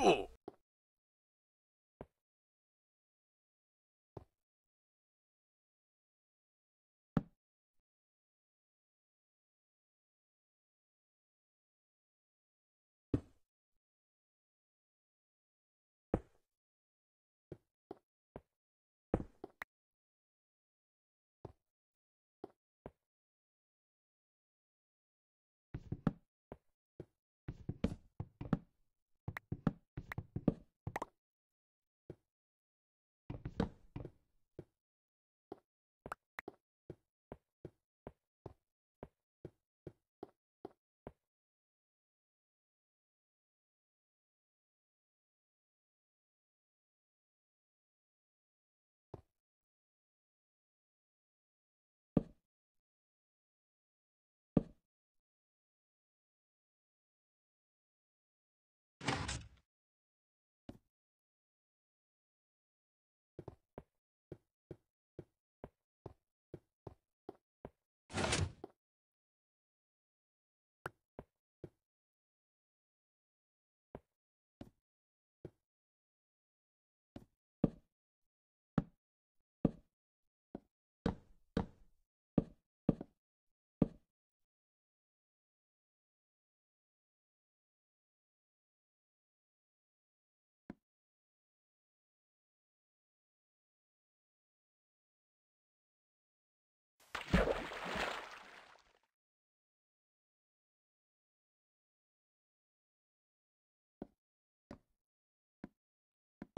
Ooh.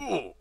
Ooh.